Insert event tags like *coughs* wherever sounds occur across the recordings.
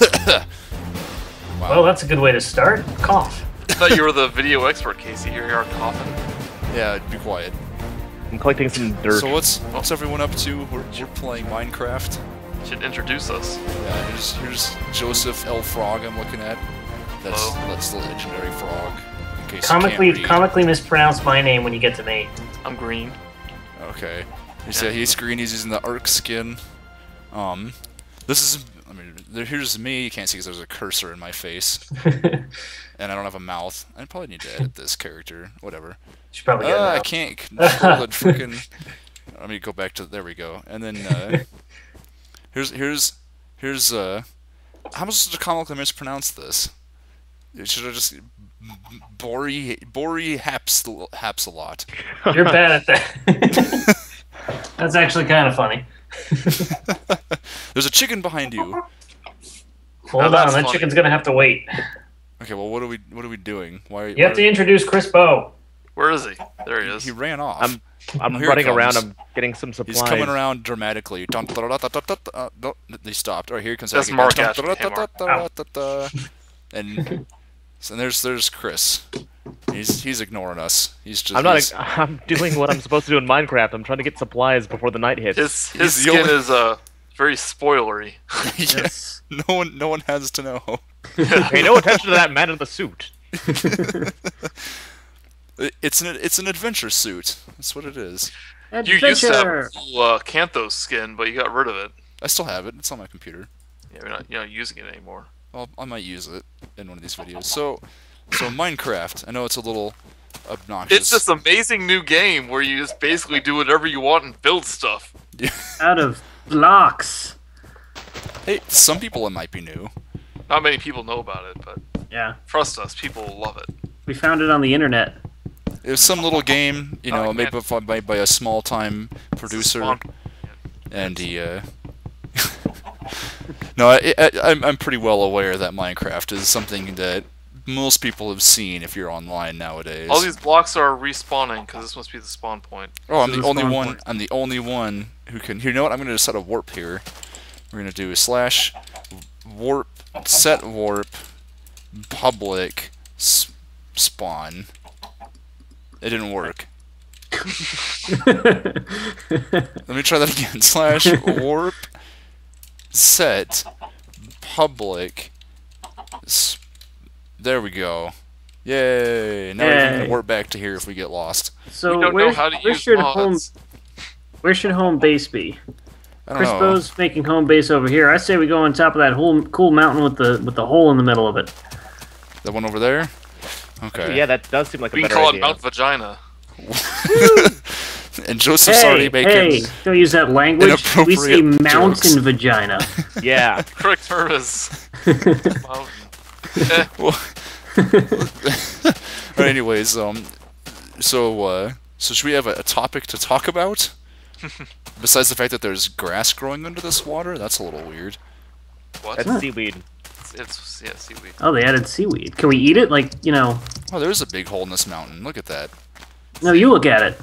*coughs* Well, that's a good way to start. Cough. I thought you were the video expert, Casey. Here you are coughing. Yeah, be quiet. I'm collecting some dirt. So what's what's everyone up to? We're, we're playing Minecraft. Should introduce us. Yeah, here's here's Joseph L. Frog. I'm looking at. That's Hello. that's the legendary frog. In case Comically, you can't read. comically mispronounce my name when you get to me. I'm green. Okay. You see, he's green. He's using the Arc skin. Um, this is. I mean, there, here's me. You can't see because there's a cursor in my face, *laughs* and I don't have a mouth. I probably need to edit this character. Whatever. Should probably get Uh, I can't *laughs* control the freaking. Let me go back to. There we go. And then uh, *laughs* here's here's here's uh, how am I supposed to comically mispronounce this? Should I just Bori Bori Haps Haps a lot? You're bad at that. That's actually kind of funny. There's a chicken behind you. Hold on, that funny. chicken's gonna have to wait. Okay, well, what are we what are we doing? Why? Are, You have to introduce Chris Boe. Where is he? There he is. He ran off. I'm I'm Here running around. I'm getting some supplies. He's coming around dramatically. Dun, da, da, da, da, da, da, uh, no, They stopped. All right, here he comes. That's back Mark. And so there's there's Chris. He's he's ignoring us. He's just. I'm not. he's- *laughs* I'm doing what I'm supposed to do in Minecraft. I'm trying to get supplies before the night hits. His He's his skin only- is uh very spoilery. *laughs* *laughs* Yeah, Yes. no one no one has to know. Pay no attention to that man in the suit. It's an it's an adventure suit. That's what it is. Adventure. You used to have a cool uh, Canthos skin, but you got rid of it. I still have it. It's on my computer. Yeah, you're not you're not using it anymore. Well, I might use it in one of these videos. So, so Minecraft. I know it's a little obnoxious. It's this amazing new game where you just basically do whatever you want and build stuff. Out of blocks. Hey, some people it might be new. Not many people know about it, but Yeah. trust us, people will love it. We found it on the internet. It was some little game, you Oh, know, I made by, made by a small-time It's a producer, and he. Uh... *laughs* no, I, I, I'm I'm pretty well aware that Minecraft is something that most people have seen if you're online nowadays. All these blocks are respawning because this must be the spawn point. oh, I'm This the only one. point. I'm the only one who can. Here, you know what? I'm going to set a warp here. We're going to do a slash warp set warp public s- spawn. It didn't work. *laughs* Let me try that again. *laughs* Slash warp set public. S- there we go. Yay! Now we're Yay. gonna warp back to here if we get lost. So we don't where, know how to where use should home mods. where should home base be? I don't Chris know. Making home base over here. I say we go on top of that whole cool mountain with the with the hole in the middle of it. That one over there. Okay. Yeah, that does seem like a We can better call idea. it Mount Vagina. *laughs* And Joseph's Hey, already making. hey! Don't use that language. We say mountain jokes. vagina. *laughs* Yeah. Correct term is mountain. Eh, Well, *laughs* but anyways, um, so uh, so should we have a, a topic to talk about? *laughs* Besides the fact that there's grass growing under this water, that's a little weird. what? That's seaweed. It's, it's yeah, seaweed. Oh, they added seaweed. Can we eat it? Like you know? Oh, there's a big hole in this mountain. Look at that. No, you look at it.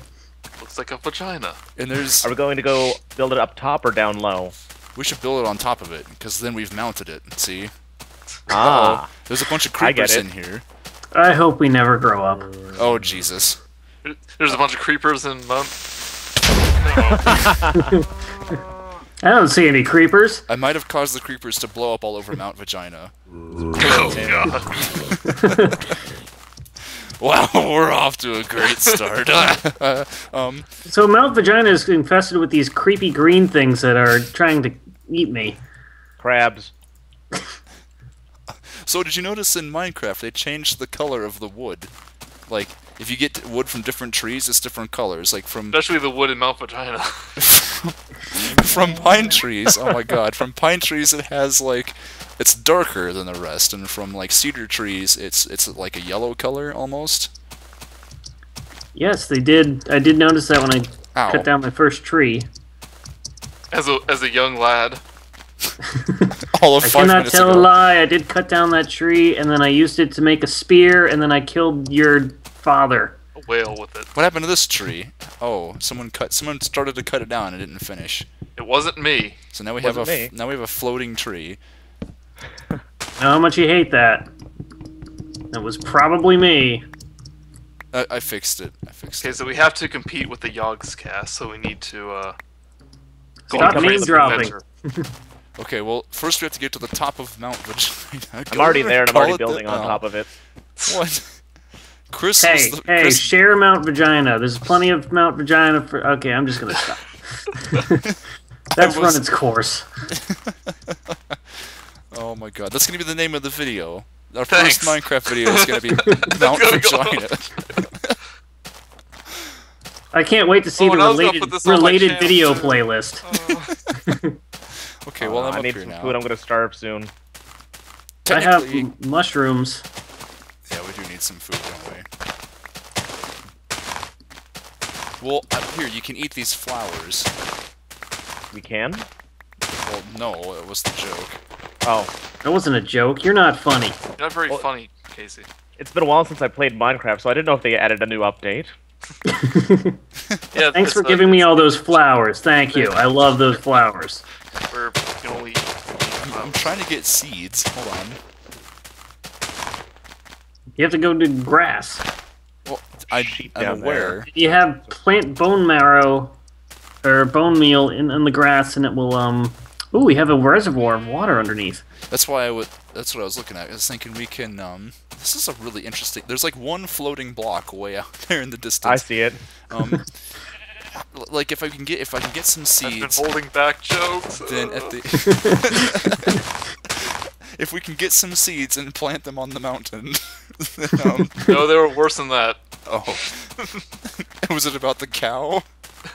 Looks like a vagina. And there's Are we going to go build it up top or down low? we should build it on top of it because then we've mounted it. See, *laughs* Ah. there's a bunch of creepers in here. I hope we never grow up. Oh Jesus! There's a bunch of creepers in Mount. *laughs* I don't see any creepers. I might have caused the creepers to blow up all over Mount Vagina. Oh *laughs* god. Wow, we're off to a great start. um, So Mount Vagina is infested with these creepy green things that are trying to eat me. Crabs. So did you notice in Minecraft they changed the color of the wood? Like if you get wood from different trees, it's different colors. Like from Especially the wood in Mount Vagina. *laughs* from pine trees. Oh my god, from pine trees it has like it's darker than the rest, and from like cedar trees it's it's like a yellow color almost. Yes, they did. I did notice that when I Ow. cut down my first tree. as a as a young lad. *laughs* All of I five cannot tell a lie. I did cut down that tree, and then I used it to make a spear, and then I killed your father. A whale with it. What happened to this tree? Oh, someone cut. Someone started to cut it down and didn't finish. It wasn't me. So now we have a me. now we have a floating tree. Know *laughs* how much you hate that. That was probably me. I, I fixed it. I fixed Okay, it. so we have to compete with the Yogscast, so we need to uh. Stop on name dropping. *laughs* adventure. Okay, well, first we have to get to the top of Mount Vagina. *laughs* I'm already there and I'm already building on oh. top of it. What? Chris Hey, the, hey, Chris, share Mount Vagina. There's plenty of Mount Vagina for. Okay, I'm just gonna stop. *laughs* That's was- run its course. *laughs* Oh my god, that's gonna be the name of the video. Our Thanks. first Minecraft video is gonna be Mount Vagina. I can't wait to see Oh, the I was gonna related put this on my related video too. playlist. Oh. Okay, well Uh, I'm I up need here some now. food. I'm gonna starve soon. I have mushrooms. Yeah, we do need some food, don't we? Well, up here you can eat these flowers. We can? Well, no, it was the joke. Oh, That wasn't a joke. You're not funny. You're not very Well- funny, Casey. it's been a while since I played Minecraft, so I didn't know if they added a new update. *laughs* *laughs* Yeah, Thanks for giving me all those flowers. Thank you. I love those flowers. We're you can only. I'm trying to get seeds. Hold on. You have to go to grass. Well, I, Sheep I'm down aware. You have plant bone marrow or bone meal in, in the grass, and it will um. Ooh, we have a reservoir of water underneath. That's why I would. That's what I was looking at. I was thinking we can. Um, this is a really interesting. There's like one floating block way out *laughs* there in the distance. I see it. Um, l- *laughs* like if I can get if I can get some I've been seeds, holding back jokes. then at the. *laughs* if we can get some seeds and plant them on the mountain. *laughs* um, no, they were worse than that. oh, *laughs* was it about the cow?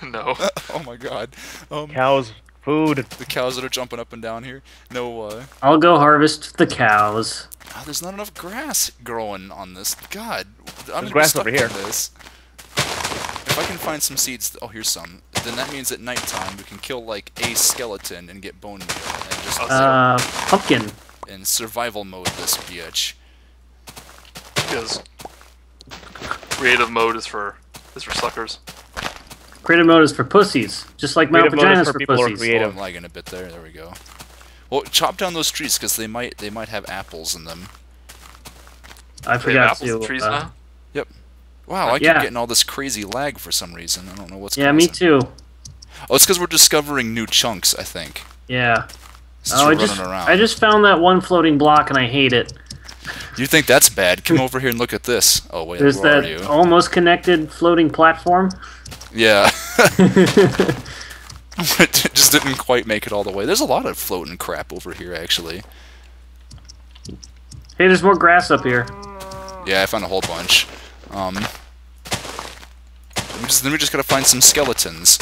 No. Oh my god. Um, Cows, food. the cows that are jumping up and down here. No, uh, I'll go harvest the cows. ah, there's not enough grass growing on this. God, I'm gonna be grass over here. This. If I can find some seeds, oh here's some. Then that means at nighttime we can kill like a skeleton and get bone meal and just Uh, pumpkin. in survival mode this bitch. because creative mode is for is for suckers. Creative mode is for pussies, just like Mount Creative mode is Vagina's for for, people who are pussies. creative. Oh, I'm lagging a bit there. There we go. Well, chop down those trees because they might they might have apples in them. I We have forgot apples to. trees uh, now. Wow, uh, I keep Yeah. getting all this crazy lag for some reason. I don't know what's going on. yeah, me too. Oh, it's because we're discovering new chunks. I think. Yeah. Since Oh, I just, around. I just found that one floating block and I hate it. You think that's bad? Come *laughs* over here and look at this. Oh wait, There's where are that almost connected floating platform. Yeah. *laughs* *laughs* it just didn't quite make it all the way. There's a lot of floating crap over here, actually. Hey, there's more grass up here. Yeah, I found a whole bunch. Um, we just, then we just gotta find some skeletons,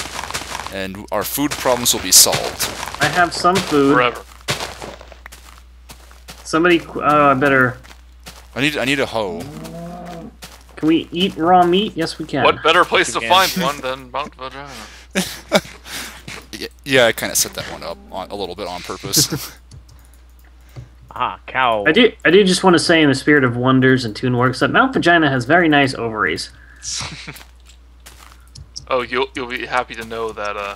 and our food problems will be solved. I have some food. Forever. Somebody, qu- I better. I need I need a hoe. Can we eat raw meat? Yes, we can. What better place to find *laughs* one than Mount Vagina? *laughs* Yeah, yeah I kind of set that one up on, a little bit on purpose. *laughs* Ah, cow. I do. I do just want to say, in the spirit of wonders and Toonwerks, that Mount Vagina has very nice ovaries. *laughs* oh, you'll you'll be happy to know that uh,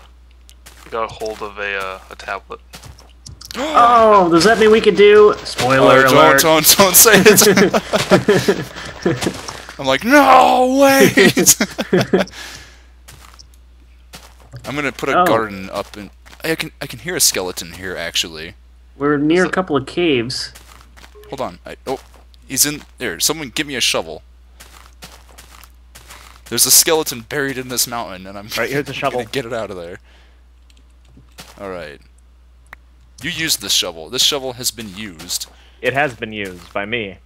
you got a hold of a uh, a tablet. *gasps* Oh, does that mean we could do? Spoiler Oh, alert. don't, don't don't say it. *laughs* I'm like, no wait. *laughs* I'm gonna put a Oh. garden up and I can I can hear a skeleton here actually. We're near a couple of caves. Hold on. I, oh, he's in there. Someone give me a shovel. There's a skeleton buried in this mountain, and I'm Right, here's the *laughs* shovel. gonna get it out of there. All right. You used this shovel. This shovel has been used. It has been used by me.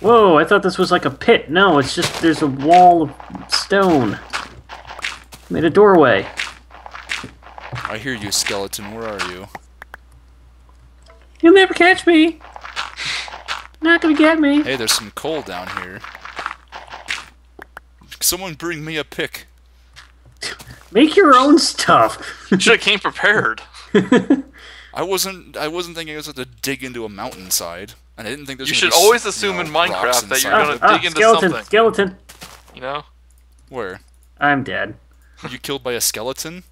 Whoa! I thought this was like a pit. No, it's just there's a wall of stone. Made a doorway. I hear you, skeleton. Where are you? You'll never catch me. Not gonna get me. Hey, there's some coal down here. Someone bring me a pick. Make your own stuff. *laughs* You should have came prepared. I wasn't. I wasn't thinking I was going to dig into a mountainside, and I didn't think there's. You gonna should be s- always you assume know, in Minecraft that you're gonna of it. Ah, dig into skeleton, something. skeleton. You know, Where? I'm dead. You killed by a skeleton?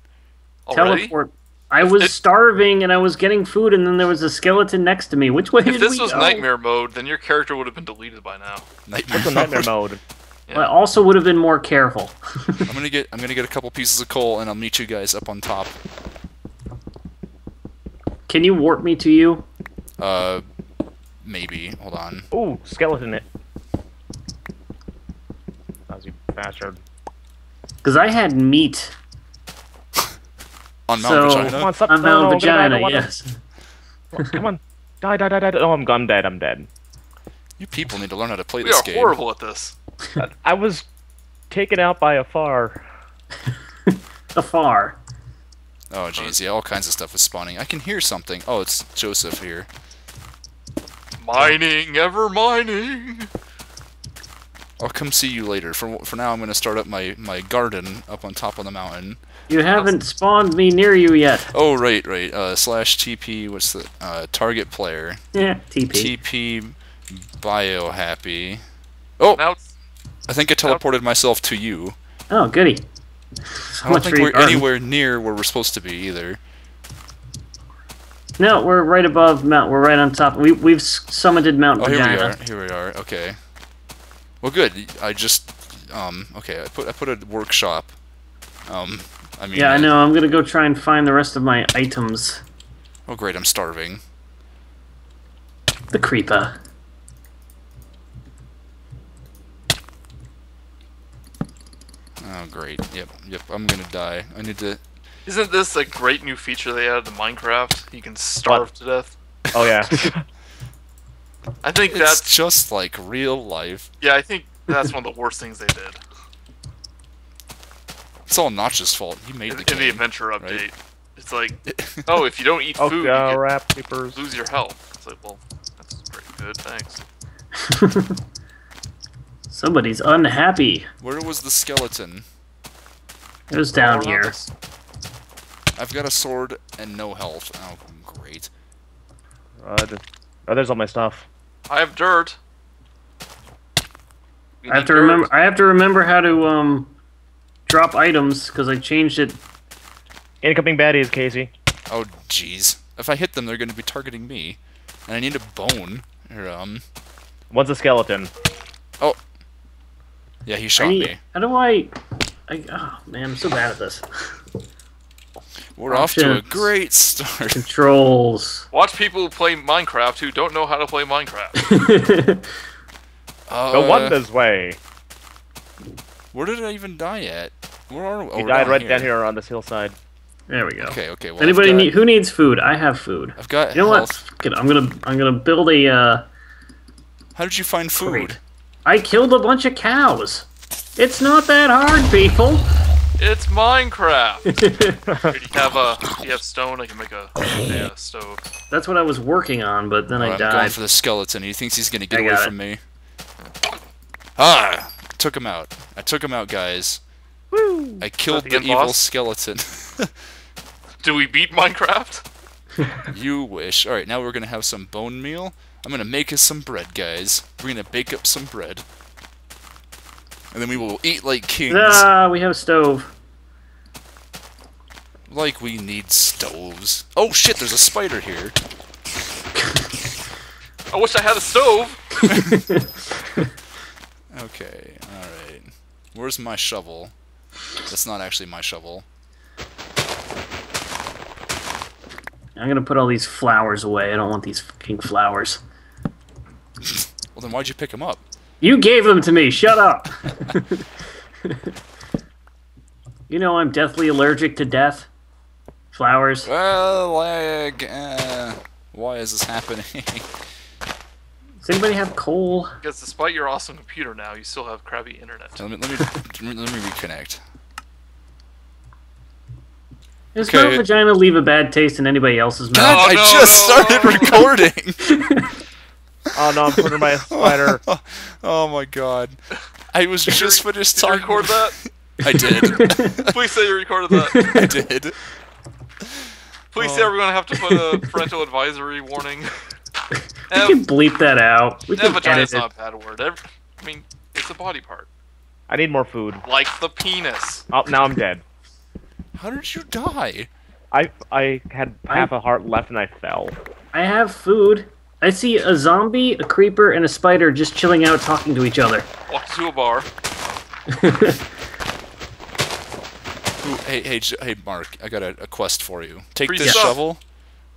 already. Teleport. I was It- starving and I was getting food, and then there was a skeleton next to me. Which way If this was go? nightmare mode, then your character would have been deleted by now. Nightmare. Nightmare mode? I also would have been more careful. *laughs* I'm gonna get I'm gonna get a couple pieces of coal and I'll meet you guys up on top. Can you warp me to you? Uh, maybe. Hold on. Ooh, skeleton it. How's you bastard? Because I had meat. On Mount So- Vagina. Come on, stop. I'm no, out no, of get out, I vagina, don't yes. Come on. Die, die, die, die. die. Oh, I'm, I'm dead. I'm dead. You people need to learn how to play We this are horrible at this. I was taken out by a far. *laughs* Afar. Oh jeez, yeah, all kinds of stuff is spawning. I can hear something. Oh, it's Joseph here. Mining, ever mining. I'll come see you later. For for now, I'm gonna start up my my garden up on top of the mountain. You haven't spawned me near you yet. Oh right, right. Uh, slash TP. What's the uh, target player? Yeah, TP. TP biohappy. Oh, Now I think I teleported myself to you. Oh, goody. So I don't think we're garden. anywhere near where we're supposed to be either. No, we're right above Mount. We're right on top. We we've s- summited Mount Oh, here we are. Here we are. Okay. Well, good. I just um. Okay, I put I put a workshop. Um. I mean. Yeah, I know. I'm gonna go try and find the rest of my items. Oh great, I'm starving. The creeper. Oh great. Yep. Yep. I'm gonna die. I need to. isn't this a great new feature they added to Minecraft? You can starve to death. Oh yeah. *laughs* I think It's that's just like real life. yeah. I think that's one of the *laughs* worst things they did It's all Notch's fault. He made in, the in the game. adventure update. It's like, *laughs* oh, if you don't eat oh, food, uh, you rap papers. lose your health. It's like, well, that's pretty good. Thanks. *laughs* Somebody's unhappy. Where was the skeleton? It was down All around here. I've got a sword and no health. Oh great. Uh, d- oh, there's all my stuff. I have dirt. We I have to dirt. remember. I have to remember how to um drop items because I changed it. Incoming baddies, Casey. Oh jeez. If I hit them, they're going to be targeting me, and I need a bone. Or, um. One's a skeleton. Oh. Yeah, he I shot need, me. how do I? I oh man, I'm so bad at this. *laughs* We're off to a great start. Controls. Watch people play Minecraft who don't know how to play Minecraft. Uh, Go one this way. Where did I even die at? Where are we? Oh, He we're died right down here on this hillside. there we go. Okay, okay. Well, Anybody got, need? Who needs food? I have food. I've got You know what? health. Fuck it, I'm gonna I'm gonna build a. Uh, How did you find food? Great. I killed a bunch of cows. It's not that hard, people. It's Minecraft. *laughs* Here, you have a you have stone. I can make a, a, uh, stove. That's what I was working on, but then Oh, I I'm going died. for the skeleton. He thinks he's gonna get I away got it. from me. Ah! Took him out. I took him out, guys. Woo! I killed the the evil boss? skeleton. *laughs* Do we beat Minecraft? *laughs* you wish. Alright, now we're gonna have some bone meal. I'm gonna make us some bread, guys. We're gonna bake up some bread. And then we will eat like kings. Ah, we have a stove. Like we need stoves. Oh shit, there's a spider here. I wish I had a stove. *laughs* Okay, alright. Where's my shovel? That's not actually my shovel. I'm gonna put all these flowers away. I don't want these fucking flowers. *laughs* Well, then why'd you pick them up? You gave them to me. Shut up. *laughs* you know I'm deathly allergic to death. Flowers. Well, like, uh, why is this happening? *laughs* Does anybody have coal? Because despite your awesome computer now, you still have crappy internet. let me let me let me, reconnect. Does Okay. Mount Vagina leave a bad taste in anybody else's mouth? God, Oh, I no, just no, started *laughs* recording. Oh no, I'm putting my spider. *laughs* oh my god, I was just finished Did you talking. record that? I did. Please say you recorded that. I did. Please Oh. say we're gonna have to put a *laughs* parental advisory warning. *laughs* We Ev, can bleep that out. We Ev can vagina edit is not a bad word. I mean, it's a body part, I need more food. like the penis. Oh, now I'm dead. How did you die? I I had half a heart left and I fell. I have food. I see a zombie, a creeper, and a spider just chilling out talking to each other. Walk to a bar. *laughs* Ooh, hey, hey, hey, Mark, I got a, a quest for you. Take Free this stuff. shovel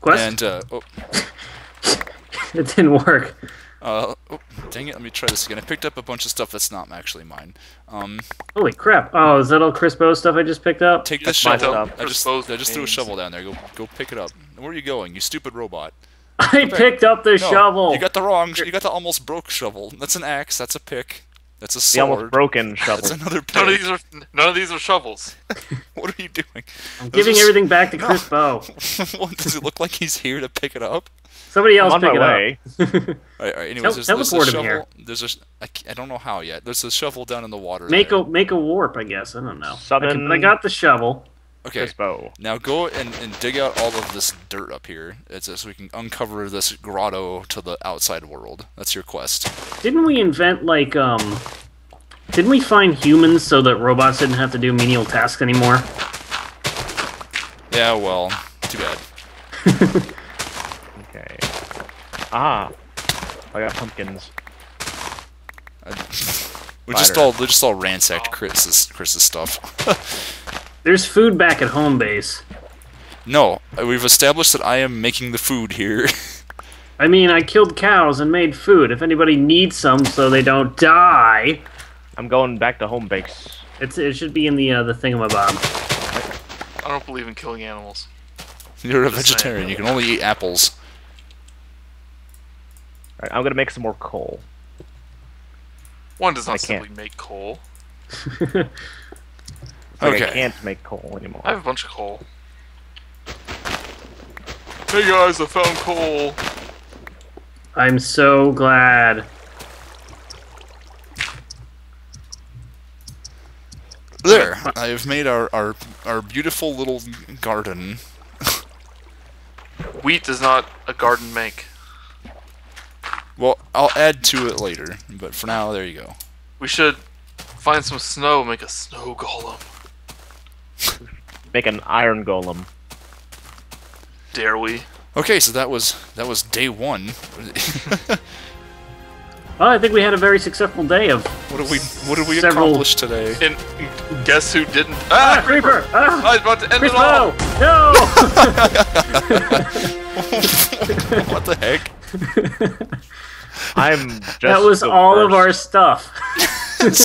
Quest? and uh, oh, *laughs* It didn't work. uh, oh, dang it, let me try this again. I picked up a bunch of stuff that's not actually mine. Um, Holy crap. Oh, is that all Chris Boe stuff I just picked up? take That's this shovel. stuff. I just, Both I just threw a shovel down there. Go, go pick it up. Where are you going, you stupid robot? *laughs* I picked up the No, shovel. You got the wrong. You got the almost broke shovel. That's an axe. That's a pick. That's a The almost broken *laughs* shovel. That's another pick. None of these are none of these are shovels. *laughs* What are you doing? I'm giving is- everything back to Chris Boe. *laughs* what, does it look like he's here to pick it up? Somebody else I'm on pick my it way. up. All right, all right. Anyways, Tel- there's, there's a shovel. here. There's a. sh- I, ca- I don't know how yet. There's a shovel down in the water. Make there. a make a warp, I guess. I don't know. I, can- I got the shovel. Okay. Chris Boe. Now go and, and dig out all of this dirt up here, it's, so we can uncover this grotto to the outside world. That's your quest. Didn't we invent like um? Didn't we find humans so that robots didn't have to do menial tasks anymore? Yeah. Well, too bad. *laughs* Okay. Ah. I got pumpkins. I, *laughs* we just all we just all ransacked Chris's Chris's stuff. *laughs* There's food back at home base. no, we've established that I am making the food here. *laughs* I mean, I killed cows and made food. If anybody needs some so they don't die, I'm going back to home base. it's it should be in the uh, the thingamabob. I don't believe in killing animals. You're a Just saying. vegetarian. You can only eat apples. Alright, I'm gonna make some more coal. One does not I can't. simply make coal. *laughs* Like Okay. I can't make coal anymore. I have a bunch of coal. Hey guys, I found coal. I'm so glad. There, I have made our, our our beautiful little garden. *laughs* Wheat does not a garden make. Well, I'll add to it later, but for now, there you go. We should find some snow, and make a snow golem. Make an iron golem. Dare we? Okay, so that was that was day one. *laughs* Well, I think we had a very successful day of what did we what did we Several- accomplish today? And guess who didn't? ah Ah, creeper. Ah, I was about to end Chris it all. Bow! No. *laughs* *laughs* what the heck? I'm just that was the all of our stuff.